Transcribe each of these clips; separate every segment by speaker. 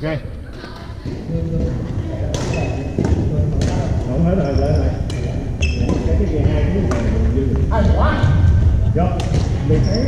Speaker 1: ghê không hết rồi lại này. Cái gì hai cái gì ai quá. Do mình thấy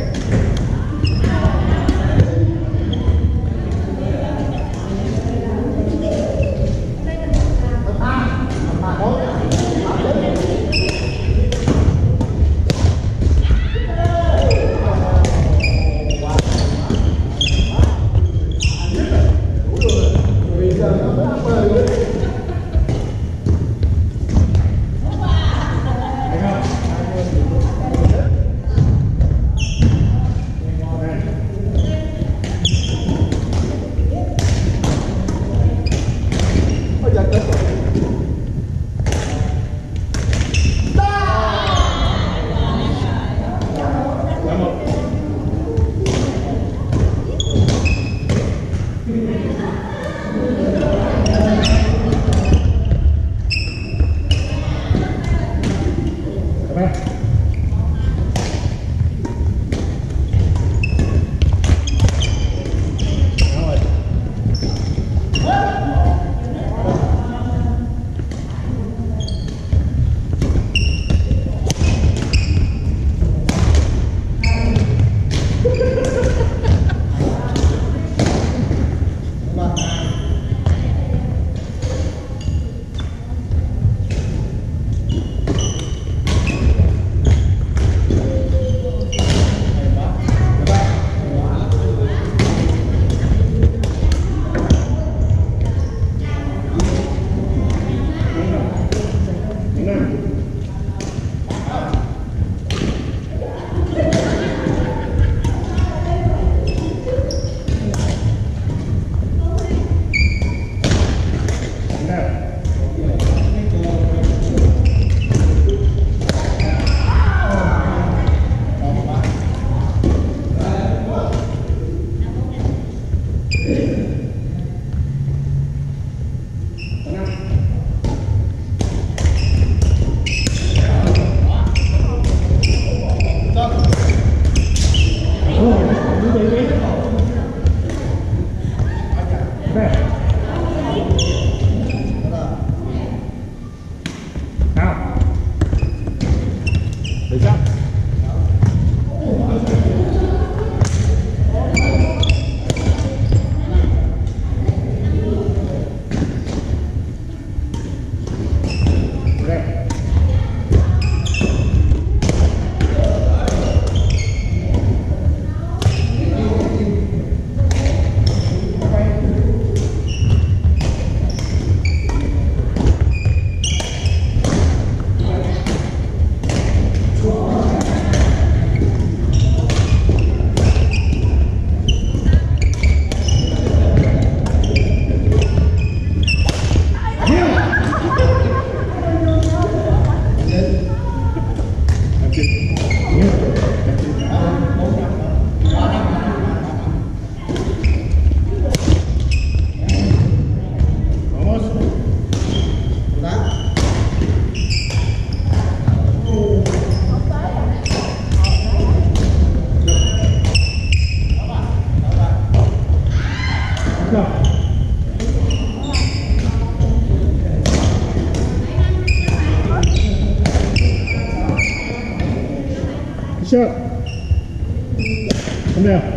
Speaker 1: Come down.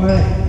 Speaker 1: Evet.